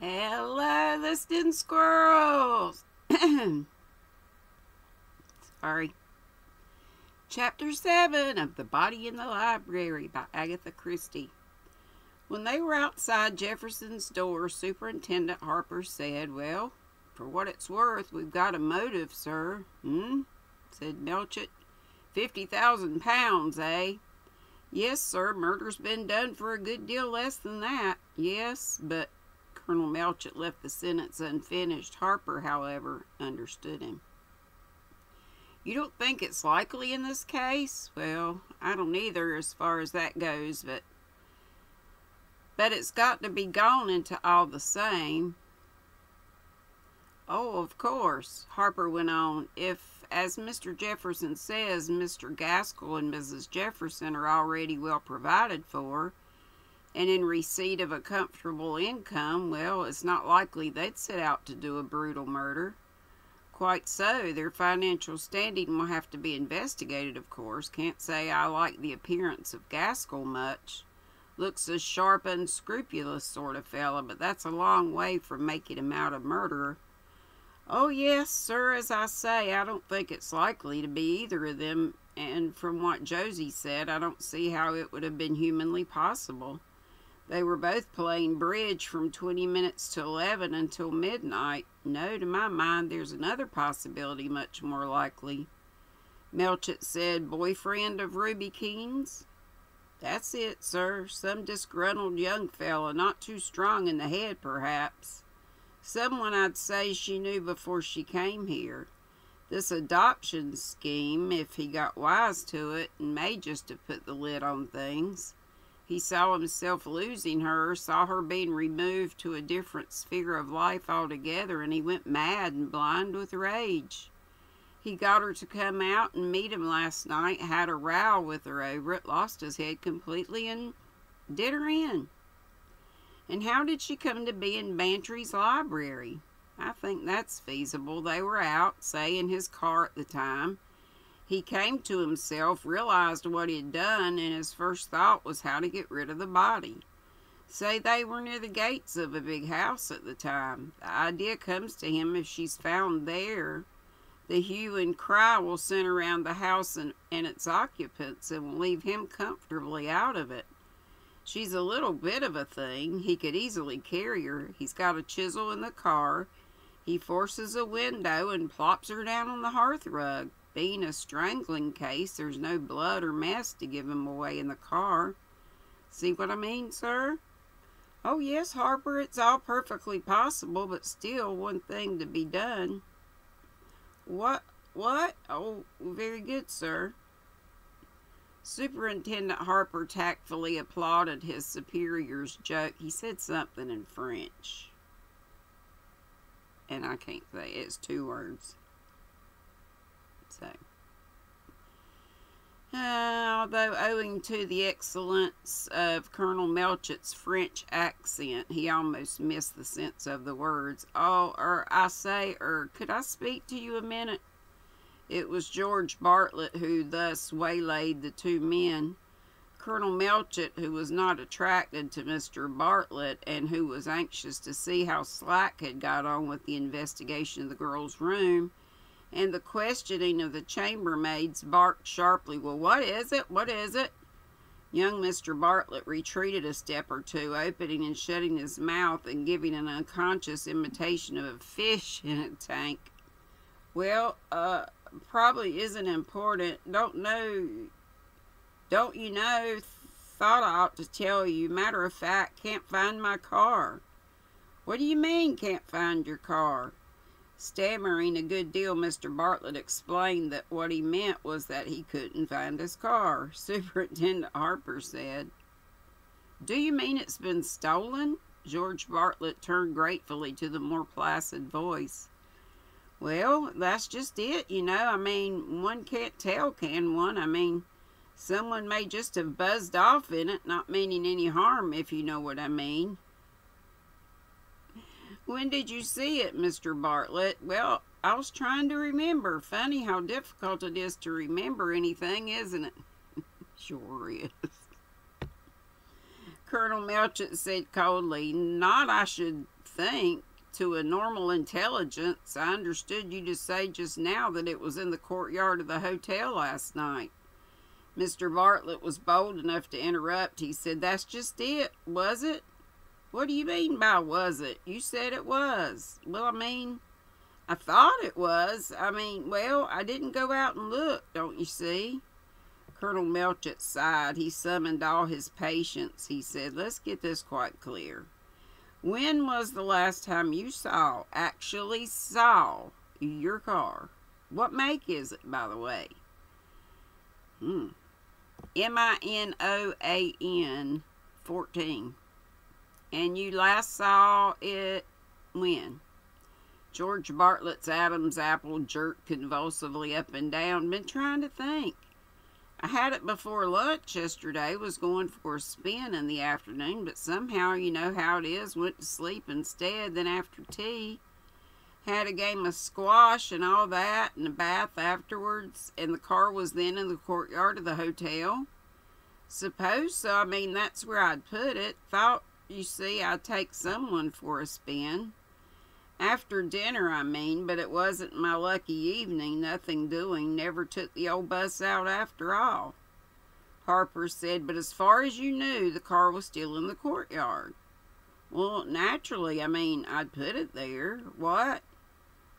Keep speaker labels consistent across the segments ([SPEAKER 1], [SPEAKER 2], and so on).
[SPEAKER 1] Hello, listening squirrels. Sorry. Chapter 7 of The Body in the Library by Agatha Christie. When they were outside Jefferson's door, Superintendent Harper said, Well, for what it's worth, we've got a motive, sir. Hmm? said Melchett. Fifty thousand pounds, eh? Yes, sir, murder's been done for a good deal less than that. Yes, but Colonel Melchett left the sentence unfinished. Harper, however, understood him. You don't think it's likely in this case? Well, I don't either as far as that goes, but but it's got to be gone into all the same. Oh, of course, Harper went on. If, as Mr. Jefferson says, Mr. Gaskell and Mrs. Jefferson are already well provided for, and in receipt of a comfortable income, well, it's not likely they'd set out to do a brutal murder. Quite so, their financial standing will have to be investigated, of course. Can't say I like the appearance of Gaskell much. Looks a sharp, unscrupulous sort of fellow, but that's a long way from making him out a murderer. Oh, yes, sir, as I say, I don't think it's likely to be either of them, and from what Josie said, I don't see how it would have been humanly possible. They were both playing bridge from 20 minutes to 11 until midnight. No, to my mind, there's another possibility much more likely. Melchett said, boyfriend of Ruby Keene's? That's it, sir. Some disgruntled young fellow, not too strong in the head, perhaps. Someone I'd say she knew before she came here. This adoption scheme, if he got wise to it, may just have put the lid on things. He saw himself losing her, saw her being removed to a different sphere of life altogether, and he went mad and blind with rage. He got her to come out and meet him last night, had a row with her over it, lost his head completely, and did her in. And how did she come to be in Bantry's library? I think that's feasible. They were out, say, in his car at the time he came to himself, realized what he had done, and his first thought was how to get rid of the body. Say they were near the gates of a big house at the time. The idea comes to him if she's found there, the hue and cry will send around the house and, and its occupants and will leave him comfortably out of it. She's a little bit of a thing. He could easily carry her. He's got a chisel in the car. He forces a window and plops her down on the hearth rug. Being a strangling case, there's no blood or mess to give him away in the car. See what I mean, sir? Oh, yes, Harper, it's all perfectly possible, but still one thing to be done. What? What? Oh, very good, sir. Superintendent Harper tactfully applauded his superior's joke. He said something in French. And I can't say it. it's two words. So, uh, although owing to the excellence of Colonel Melchett's French accent, he almost missed the sense of the words. Oh, er, I say, er, could I speak to you a minute? It was George Bartlett who thus waylaid the two men. Colonel Melchett, who was not attracted to Mr. Bartlett and who was anxious to see how Slack had got on with the investigation of the girl's room, and the questioning of the chambermaids barked sharply, Well, what is it? What is it? Young Mr. Bartlett retreated a step or two, opening and shutting his mouth and giving an unconscious imitation of a fish in a tank. Well, uh, probably isn't important. Don't know. Don't you know? Thought I ought to tell you. Matter of fact, can't find my car. What do you mean, can't find your car? Stammering a good deal, Mr. Bartlett explained that what he meant was that he couldn't find his car. Superintendent Harper said, Do you mean it's been stolen? George Bartlett turned gratefully to the more placid voice. Well, that's just it, you know. I mean, one can't tell, can one? I mean, someone may just have buzzed off in it, not meaning any harm, if you know what I mean. When did you see it, Mr. Bartlett? Well, I was trying to remember. Funny how difficult it is to remember anything, isn't it? sure is. Colonel Melchett said coldly, Not, I should think to a normal intelligence, I understood you to say just now that it was in the courtyard of the hotel last night. Mr. Bartlett was bold enough to interrupt. He said, That's just it, was it? What do you mean by was it? You said it was. Well, I mean, I thought it was. I mean, well, I didn't go out and look, don't you see? Colonel Melchett sighed. He summoned all his patience. He said, Let's get this quite clear. When was the last time you saw, actually saw, your car? What make is it, by the way? Hmm. M-I-N-O-A-N 14. And you last saw it when? George Bartlett's Adam's apple jerked convulsively up and down. Been trying to think. I had it before lunch yesterday, was going for a spin in the afternoon, but somehow, you know how it is, went to sleep instead. Then after tea, had a game of squash and all that, and a bath afterwards, and the car was then in the courtyard of the hotel. Suppose so. I mean, that's where I'd put it. Thought, you see, I'd take someone for a spin. After dinner, I mean, but it wasn't my lucky evening, nothing doing, never took the old bus out after all. Harper said, but as far as you knew, the car was still in the courtyard. Well, naturally, I mean, I'd put it there. What?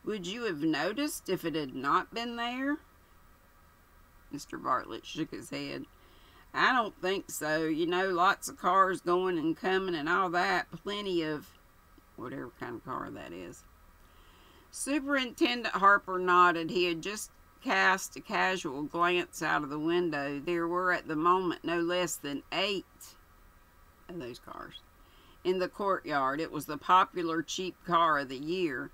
[SPEAKER 1] Would you have noticed if it had not been there? Mr. Bartlett shook his head. I don't think so. You know, lots of cars going and coming and all that. Plenty of whatever kind of car that is. Superintendent Harper nodded. He had just cast a casual glance out of the window. There were at the moment no less than eight of those cars in the courtyard. It was the popular cheap car of the year.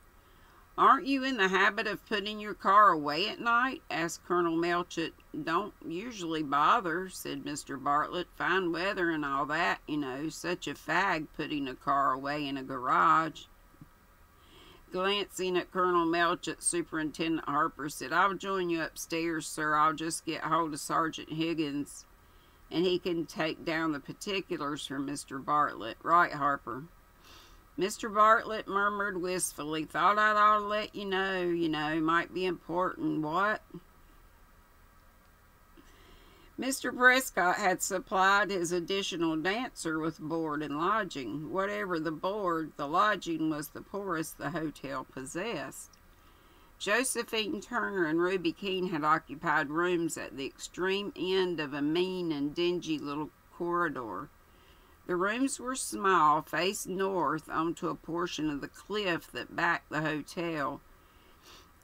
[SPEAKER 1] Aren't you in the habit of putting your car away at night? asked Colonel Melchett. Don't usually bother, said Mr. Bartlett. Fine weather and all that, you know. Such a fag putting a car away in a garage. Glancing at Colonel Melchett, Superintendent Harper said, I'll join you upstairs, sir. I'll just get hold of Sergeant Higgins, and he can take down the particulars for Mr. Bartlett. Right, Harper. Mr. Bartlett murmured wistfully, Thought I'd ought to let you know, you know, it might be important. What? Mr. Prescott had supplied his additional dancer with board and lodging. Whatever the board, the lodging was the poorest the hotel possessed. Josephine Turner and Ruby Keene had occupied rooms at the extreme end of a mean and dingy little corridor. The rooms were small, faced north onto a portion of the cliff that backed the hotel,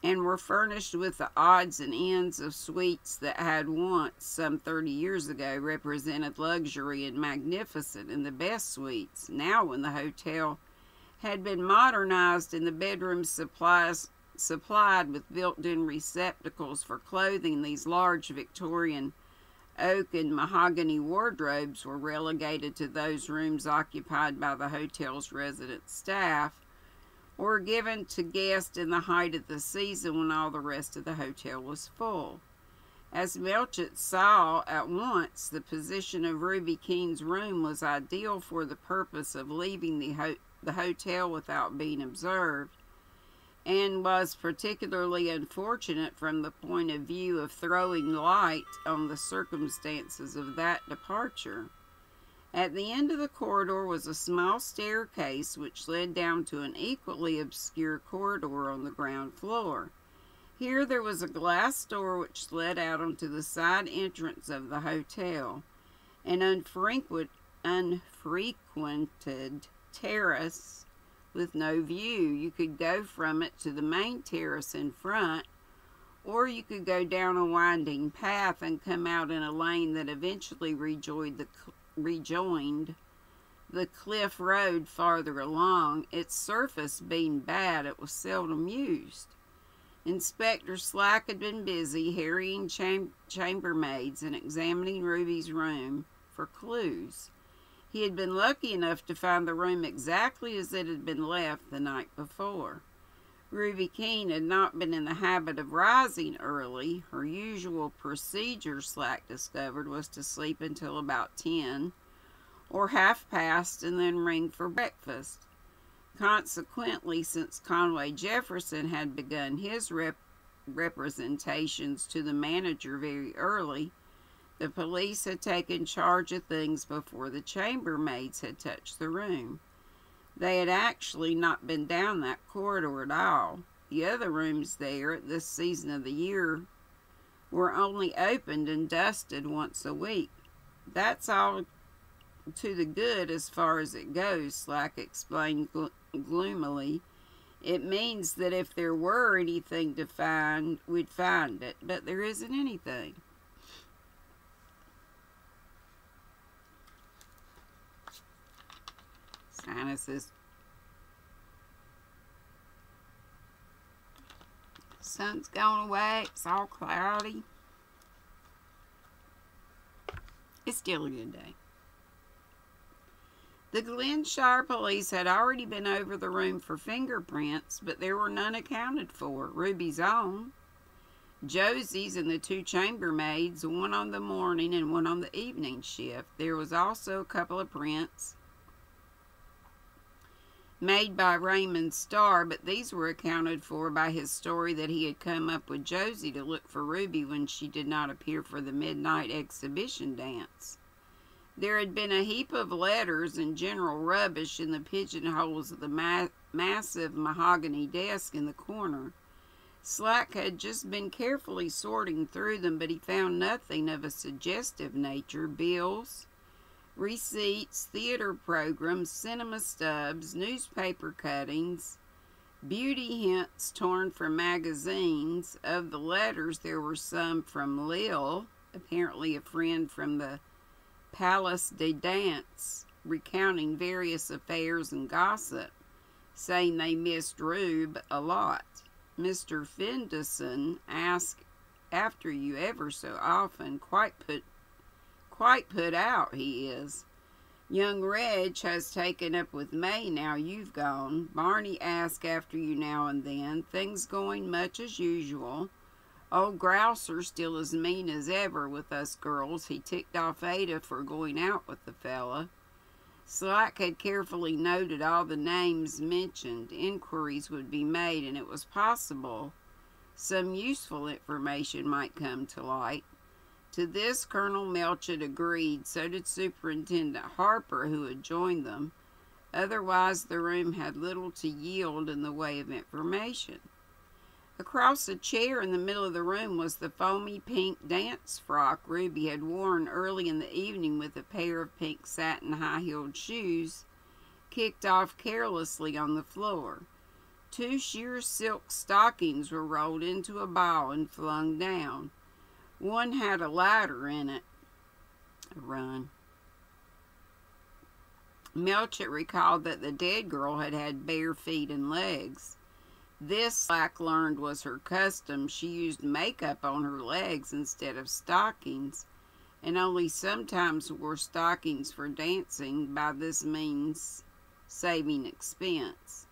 [SPEAKER 1] and were furnished with the odds and ends of suites that had once, some 30 years ago, represented luxury and magnificence in the best suites. Now, when the hotel had been modernized and the bedrooms supplies, supplied with built-in receptacles for clothing, these large Victorian oak and mahogany wardrobes were relegated to those rooms occupied by the hotel's resident staff or given to guests in the height of the season when all the rest of the hotel was full. As Melchett saw at once, the position of Ruby Keene's room was ideal for the purpose of leaving the, ho the hotel without being observed and was particularly unfortunate from the point of view of throwing light on the circumstances of that departure. At the end of the corridor was a small staircase which led down to an equally obscure corridor on the ground floor. Here there was a glass door which led out onto the side entrance of the hotel. An unfrequented terrace with no view. You could go from it to the main terrace in front, or you could go down a winding path and come out in a lane that eventually rejoined the, rejoined the cliff road farther along. Its surface being bad, it was seldom used. Inspector Slack had been busy harrying cham chambermaids and examining Ruby's room for clues. He had been lucky enough to find the room exactly as it had been left the night before. Ruby Keene had not been in the habit of rising early. Her usual procedure, Slack discovered, was to sleep until about 10 or half past and then ring for breakfast. Consequently, since Conway Jefferson had begun his rep- representations to the manager very early, the police had taken charge of things before the chambermaids had touched the room. They had actually not been down that corridor at all. The other rooms there at this season of the year were only opened and dusted once a week. That's all to the good as far as it goes, Slack explained gloomily. It means that if there were anything to find, we'd find it, but there isn't anything. Sinuses. Sun's gone away. It's all cloudy. It's still a good day. The Glenshire police had already been over the room for fingerprints, but there were none accounted for. Ruby's own, Josie's, and the two chambermaids, one on the morning and one on the evening shift. There was also a couple of prints made by Raymond Starr, but these were accounted for by his story that he had come up with Josie to look for Ruby when she did not appear for the midnight exhibition dance. There had been a heap of letters and general rubbish in the pigeonholes of the ma- massive mahogany desk in the corner. Slack had just been carefully sorting through them, but he found nothing of a suggestive nature bills, receipts, theater programs, cinema stubs, newspaper cuttings, beauty hints torn from magazines. Of the letters, there were some from Lil, apparently a friend from the Palais de Danse, recounting various affairs and gossip, saying they missed Rube a lot. Mr. Findeison asked after you ever so often, quite put quite put out he is. Young Reg has taken up with May now you've gone. Barney asks after you now and then. Things going much as usual. Old Grouser still as mean as ever with us girls. He ticked off Ada for going out with the fella. Slack had carefully noted all the names mentioned. Inquiries would be made, and it was possible some useful information might come to light. To this, Colonel Melchett agreed. So did Superintendent Harper, who had joined them. Otherwise, the room had little to yield in the way of information. Across a chair in the middle of the room was the foamy pink dance frock Ruby had worn early in the evening with a pair of pink satin high heeled shoes kicked off carelessly on the floor. Two sheer silk stockings were rolled into a ball and flung down. One had a ladder in it. A run. Melchett recalled that the dead girl had had bare feet and legs. This, Slack learned, was her custom. She used makeup on her legs instead of stockings, and only sometimes wore stockings for dancing, by this means saving expense.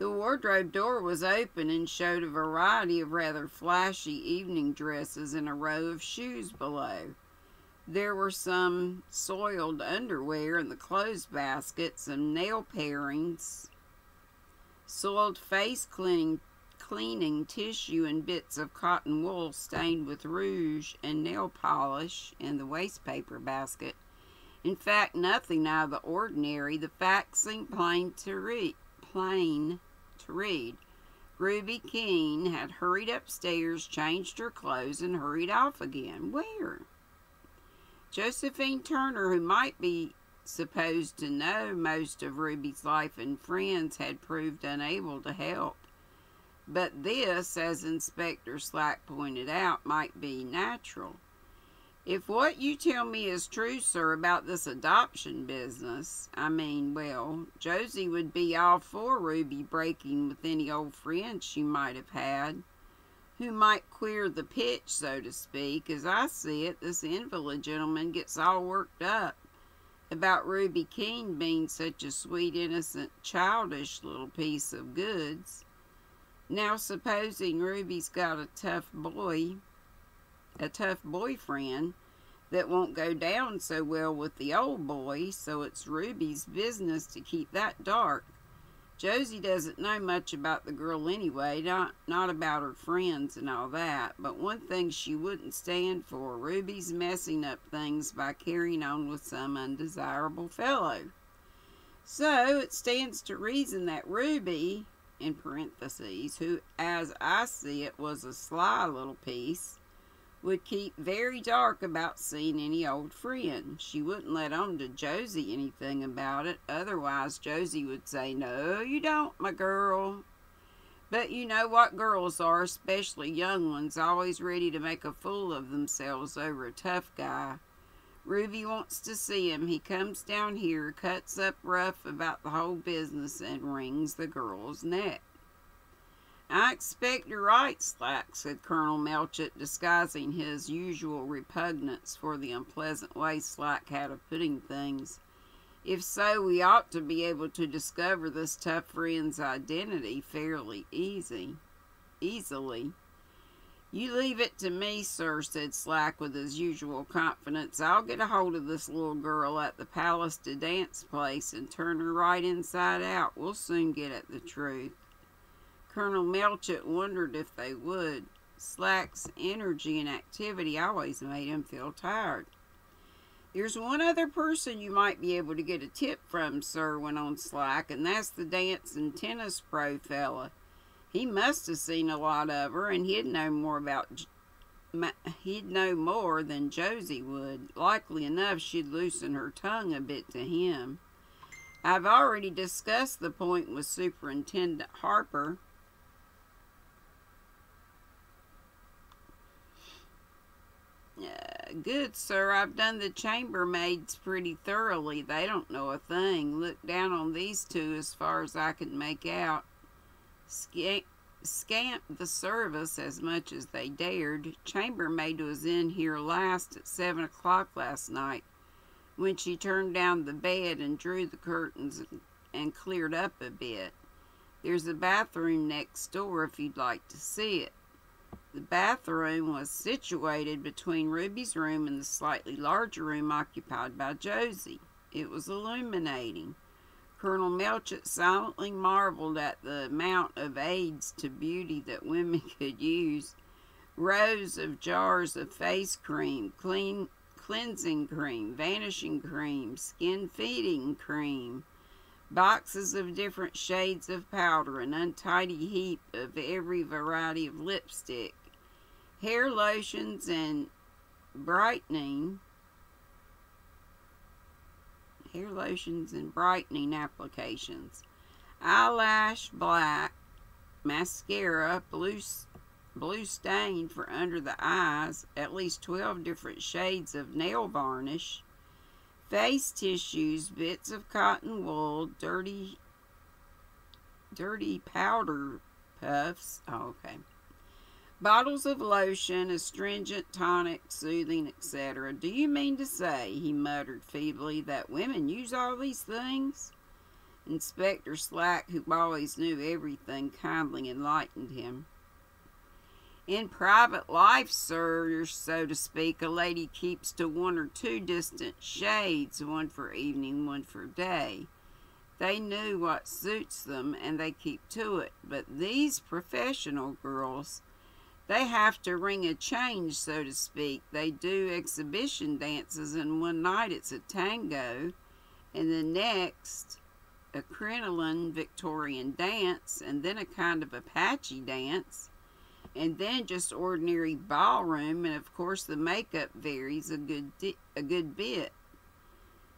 [SPEAKER 1] The wardrobe door was open and showed a variety of rather flashy evening dresses and a row of shoes below. There were some soiled underwear in the clothes basket, some nail parings, soiled face cleaning, cleaning tissue and bits of cotton wool stained with rouge and nail polish in the wastepaper basket. In fact, nothing out of the ordinary. The facts seemed plain to read. Plain read. Ruby Keene had hurried upstairs, changed her clothes, and hurried off again. Where? Josephine Turner, who might be supposed to know most of Ruby's life and friends, had proved unable to help. But this, as Inspector Slack pointed out, might be natural. If what you tell me is true, sir, about this adoption business, I mean, well, Josie would be all for Ruby breaking with any old friend she might have had, who might queer the pitch, so to speak. As I see it, this invalid gentleman gets all worked up about Ruby Keene being such a sweet, innocent, childish little piece of goods. Now, supposing Ruby's got a tough boy, a tough boyfriend that won't go down so well with the old boy, so it's Ruby's business to keep that dark. Josie doesn't know much about the girl anyway, not not about her friends and all that, but one thing she wouldn't stand for, Ruby's messing up things by carrying on with some undesirable fellow. So it stands to reason that Ruby, in parentheses, who as I see it was a sly little piece, would keep very dark about seeing any old friend. She wouldn't let on to Josie anything about it, otherwise Josie would say, No, you don't, my girl. But you know what girls are, especially young ones, always ready to make a fool of themselves over a tough guy. Ruby wants to see him. He comes down here, cuts up rough about the whole business, and wrings the girl's neck. I expect you're right, Slack, said Colonel Melchett, disguising his usual repugnance for the unpleasant way Slack had of putting things. If so, we ought to be able to discover this tough friend's identity fairly easy. Easily. You leave it to me, sir, said Slack with his usual confidence. I'll get a hold of this little girl at the Palais de Danse place and turn her right inside out. We'll soon get at the truth. Colonel Melchett wondered if they would. Slack's energy and activity always made him feel tired. There's one other person you might be able to get a tip from, sir, went on Slack, and that's the dance and tennis pro fella. He must have seen a lot of her, and he'd know more about he'd know more than Josie would. Likely enough, she'd loosen her tongue a bit to him. I've already discussed the point with Superintendent Harper. Uh, good, sir. I've done the chambermaids pretty thoroughly. They don't know a thing. Look down on these two as far as I can make out. Scamp, scamp the service as much as they dared. Chambermaid was in here last at seven o'clock last night when she turned down the bed and drew the curtains and cleared up a bit. There's a bathroom next door if you'd like to see it. The bathroom was situated between Ruby's room and the slightly larger room occupied by Josie. It was illuminating. Colonel Melchett silently marveled at the amount of aids to beauty that women could use. Rows of jars of face cream, clean cleansing cream, vanishing cream, skin feeding cream, boxes of different shades of powder, an untidy heap of every variety of lipstick, hair lotions and brightening hair lotions and brightening applications. Eyelash black mascara blue blue stain for under the eyes at least 12 different shades of nail varnish face tissues bits of cotton wool dirty dirty powder puffs oh, okay Bottles of lotion, astringent, tonic, soothing, etc. Do you mean to say, he muttered feebly, that women use all these things? Inspector Slack, who always knew everything, kindly enlightened him. In private life, sir, so to speak, a lady keeps to one or two distant shades, one for evening, one for day. They knew what suits them, and they keep to it. But these professional girls they have to ring a change, so to speak. They do exhibition dances, and one night it's a tango, and the next a crinoline Victorian dance, and then a kind of Apache dance, and then just ordinary ballroom, and of course the makeup varies a good a good bit.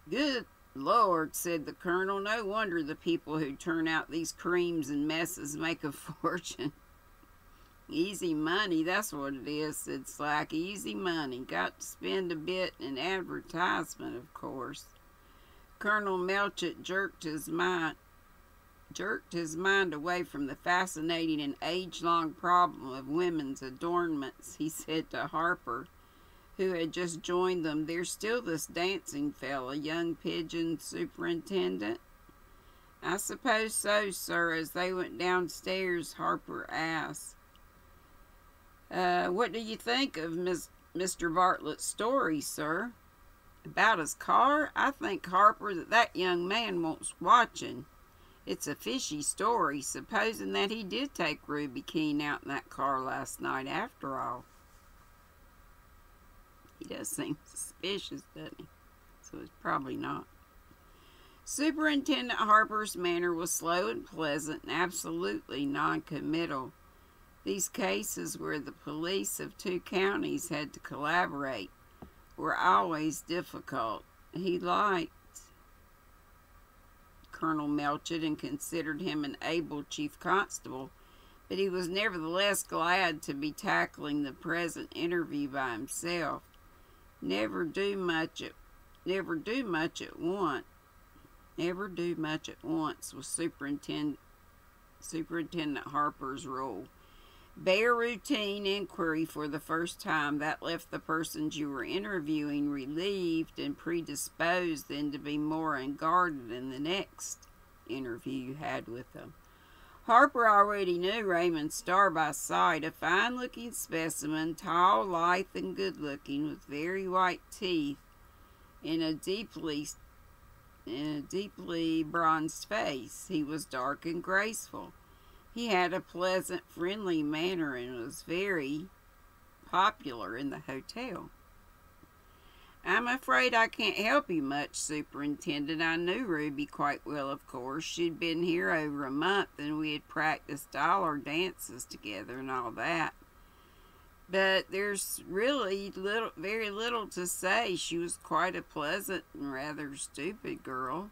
[SPEAKER 1] Good Lord, said the colonel, no wonder the people who turn out these creams and messes make a fortune. Easy money, that's what it is, said Slack. Easy money. Got to spend a bit in advertisement, of course. Colonel Melchett jerked his mind jerked his mind away from the fascinating and age-long problem of women's adornments. He said to Harper, who had just joined them, There's still this dancing fella, young pigeon superintendent. I suppose so, sir. As they went downstairs, Harper asked, uh, what do you think of Ms. Mr. Bartlett's story, sir? About his car? I think, Harper, that that young man wants watching. It's a fishy story, supposing that he did take Ruby Keene out in that car last night after all. He does seem suspicious, doesn't he? So it's probably not. Superintendent Harper's manner was slow and pleasant and absolutely non-committal. These cases where the police of two counties had to collaborate were always difficult. He liked Colonel Melchett and considered him an able chief constable, but he was nevertheless glad to be tackling the present interview by himself. Never do much at never do much at once Never do much at once was Superintendent, Superintendent Harper's rule. Bare routine inquiry for the first time, that left the persons you were interviewing relieved and predisposed then to be more unguarded in the next interview you had with them. Harper already knew Raymond Starr by sight, a fine looking specimen, tall, lithe, and good looking, with very white teeth in a deeply in a deeply bronzed face. He was dark and graceful. He had a pleasant, friendly manner and was very popular in the hotel. I'm afraid I can't help you much, Superintendent. I knew Ruby quite well, of course. She'd been here over a month and we had practiced all our dances together and all that. But there's really little, very little to say. She was quite a pleasant and rather stupid girl.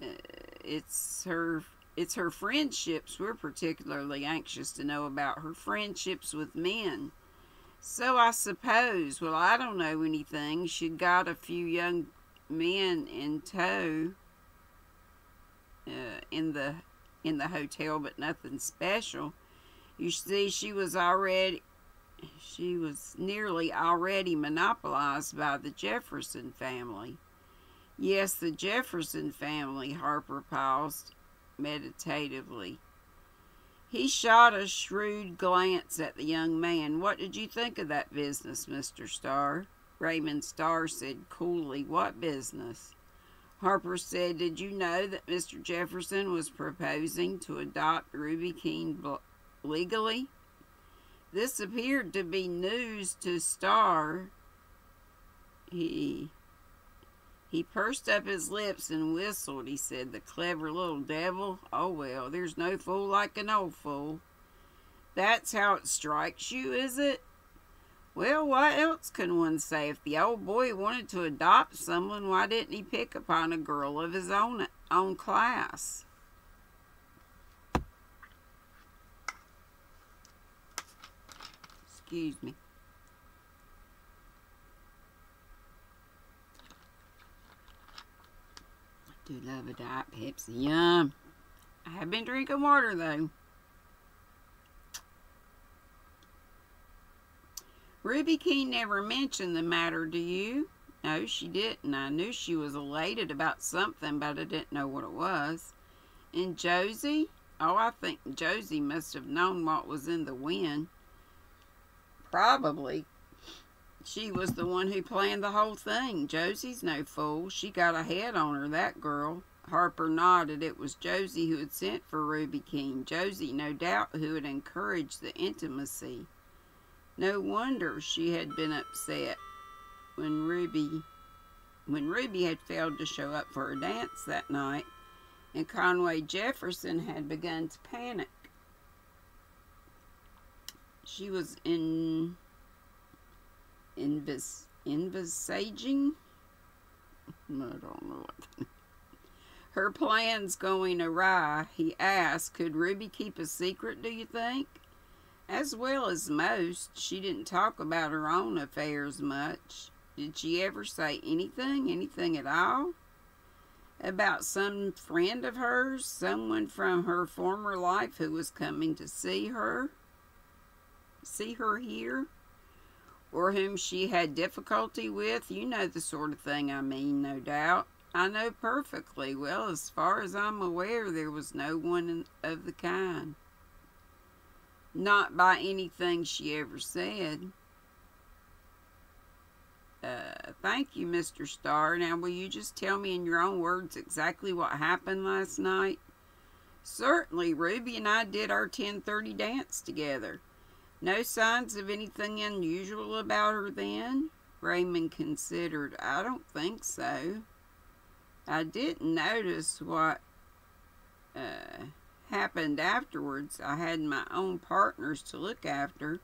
[SPEAKER 1] Uh, it's her, it's her friendships we're particularly anxious to know about. Her friendships with men. So I suppose, well, I don't know anything. She'd got a few young men in tow uh, in the in the hotel, but nothing special. You see, she was already, she was nearly already monopolized by the Jefferson family. Yes, the Jefferson family, Harper paused meditatively. He shot a shrewd glance at the young man. What did you think of that business, Mr. Starr? Raymond Starr said coolly, What business? Harper said, Did you know that Mr. Jefferson was proposing to adopt Ruby Keene legally. This appeared to be news to Starr. He he pursed up his lips and whistled. He said, The clever little devil. Oh, well, there's no fool like an old fool. That's how it strikes you, is it? Well, what else can one say? If the old boy wanted to adopt someone, why didn't he pick upon a girl of his own, own class? Excuse me. Do love a Diet Pepsi. Yum. I have been drinking water though. Ruby Keene never mentioned the matter, do you? No, she didn't. I knew she was elated about something, but I didn't know what it was. And Josie? Oh, I think Josie must have known what was in the wind. Probably. She was the one who planned the whole thing. Josie's no fool. She got a head on her, that girl. Harper nodded. It was Josie who had sent for Ruby King. Josie, no doubt, who had encouraged the intimacy. No wonder she had been upset when Ruby when Ruby had failed to show up for her dance that night and Conway Jefferson had begun to panic she was in invis envisaging I don't know what her plans going awry, he asked, could Ruby keep a secret, do you think? As well as most, she didn't talk about her own affairs much. Did she ever say anything, anything at all? About some friend of hers, someone from her former life who was coming to see her? see her here or whom she had difficulty with. You know the sort of thing I mean, no doubt. I know perfectly. Well, as far as I'm aware, there was no one of the kind. Not by anything she ever said. Uh, thank you, Mr. Starr. Now, will you just tell me in your own words exactly what happened last night? Certainly, Ruby and I did our 1030 dance together. No signs of anything unusual about her then? Raymond considered. I don't think so. I didn't notice what uh, happened afterwards. I had my own partners to look after.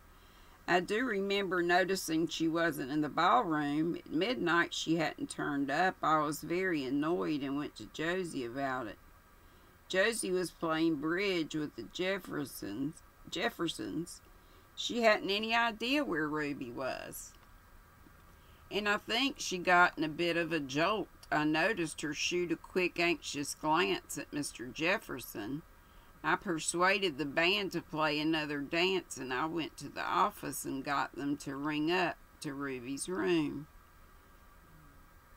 [SPEAKER 1] I do remember noticing she wasn't in the ballroom. At midnight, she hadn't turned up. I was very annoyed and went to Josie about it. Josie was playing bridge with the Jeffersons. Jeffersons. She hadn't any idea where Ruby was. And I think she got in a bit of a jolt. I noticed her shoot a quick, anxious glance at Mr. Jefferson. I persuaded the band to play another dance, and I went to the office and got them to ring up to Ruby's room.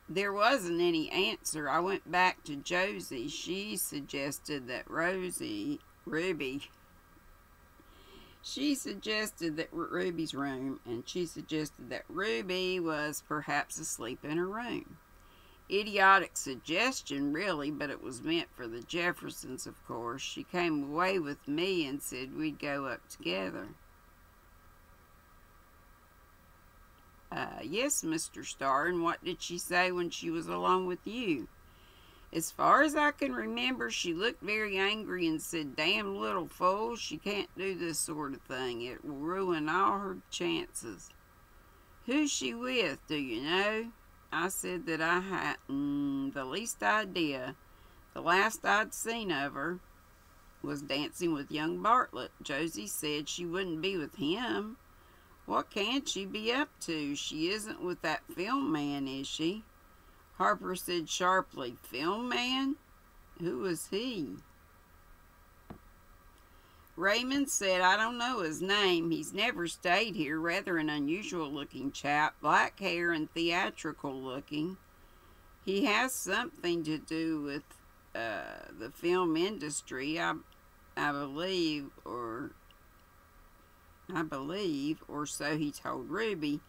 [SPEAKER 1] There wasn't any answer. I went back to Josie. She suggested that Rosie, Ruby, she suggested that Ruby's room, and she suggested that Ruby was perhaps asleep in her room. Idiotic suggestion, really, but it was meant for the Jeffersons, of course. She came away with me and said we'd go up together. Uh, yes, Mr. Starr, and what did she say when she was alone with you? As far as I can remember, she looked very angry and said, Damn little fool, she can't do this sort of thing. It will ruin all her chances. Who's she with, do you know? I said that I hadn't mm, the least idea. The last I'd seen of her was dancing with young Bartlett. Josie said she wouldn't be with him. What can she be up to? She isn't with that film man, is she? Harper said sharply, Film man? Who was he? Raymond said, I don't know his name. He's never stayed here. Rather an unusual looking chap. Black hair and theatrical looking. He has something to do with uh, the film industry, I, I believe, or I believe, or so he told Ruby.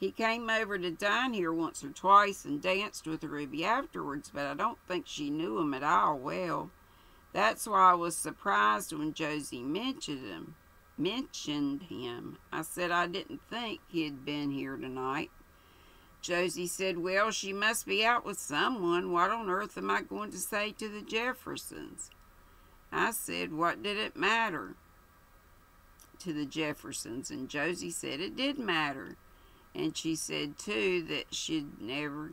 [SPEAKER 1] He came over to dine here once or twice and danced with Ruby afterwards, but I don't think she knew him at all well. That's why I was surprised when Josie mentioned him. Mentioned him. I said I didn't think he'd been here tonight. Josie said, Well, she must be out with someone. What on earth am I going to say to the Jeffersons? I said, What did it matter to the Jeffersons? And Josie said it did matter. And she said too that she'd never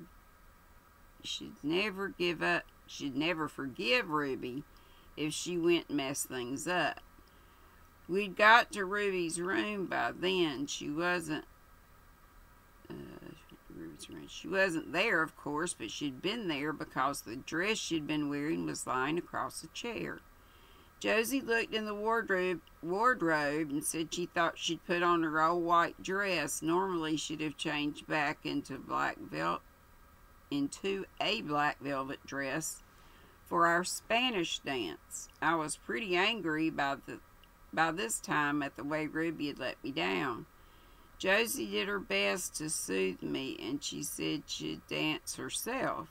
[SPEAKER 1] she'd never give up she'd never forgive Ruby if she went and messed things up. We'd got to Ruby's room by then. She wasn't uh, Ruby's room. She wasn't there, of course, but she'd been there because the dress she'd been wearing was lying across the chair. Josie looked in the wardrobe wardrobe and said she thought she'd put on her old white dress. Normally she'd have changed back into black velvet into a black velvet dress for our Spanish dance. I was pretty angry by the by this time at the way Ruby had let me down. Josie did her best to soothe me and she said she'd dance herself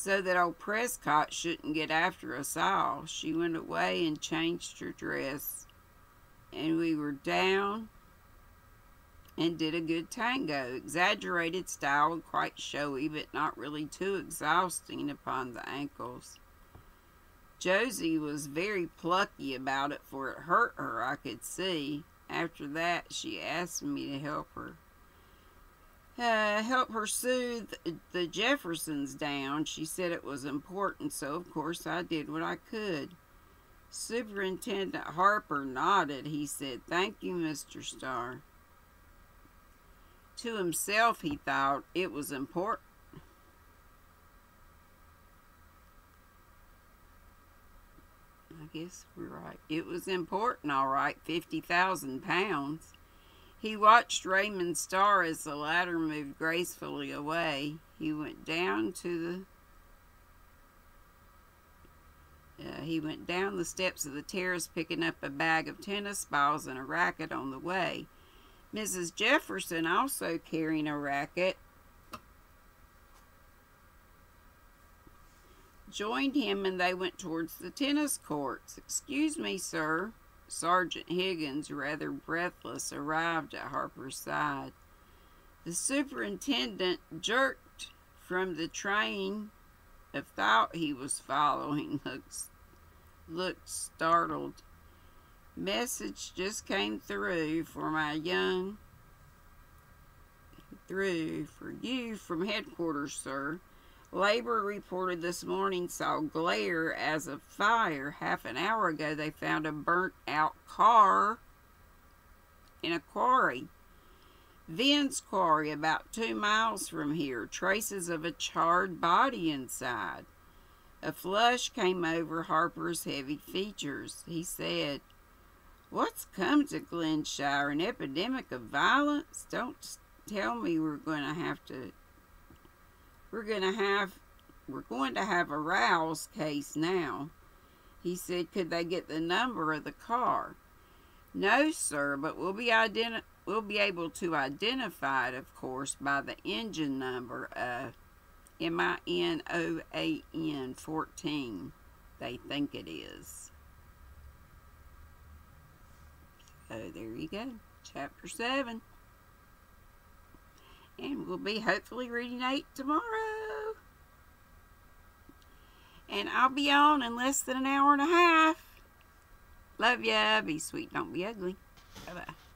[SPEAKER 1] so that old Prescott shouldn't get after us all. She went away and changed her dress, and we were down and did a good tango. Exaggerated style and quite showy, but not really too exhausting upon the ankles. Josie was very plucky about it, for it hurt her, I could see. After that, she asked me to help her uh, help her soothe the Jeffersons down. She said it was important, so of course I did what I could. Superintendent Harper nodded. He said, Thank you, Mr. Starr. To himself, he thought it was important. I guess we're right. It was important, all right, 50,000 pounds. He watched Raymond Starr as the latter moved gracefully away. He went down to the uh, he went down the steps of the terrace picking up a bag of tennis balls and a racket on the way. Mrs. Jefferson, also carrying a racket, joined him and they went towards the tennis courts. Excuse me, sir. Sergeant Higgins, rather breathless, arrived at Harper's side. The superintendent jerked from the train of thought he was following, looked, looked startled. Message just came through for my young, through for you from headquarters, sir. Labor reported this morning saw glare as of fire. Half an hour ago, they found a burnt out car in a quarry. Venn's quarry, about two miles from here. Traces of a charred body inside. A flush came over Harper's heavy features. He said, What's come to Glenshire? An epidemic of violence? Don't tell me we're going to have to we're going to have we're going to have a Rouse case now. He said, could they get the number of the car? No, sir, but we'll be identi- we'll be able to identify it, of course, by the engine number, uh, M-I-N-O-A-N 14. They think it is. So there you go, chapter 7 and we'll be hopefully reading 8 tomorrow. And I'll be on in less than an hour and a half. Love ya. Be sweet. Don't be ugly. Bye-bye.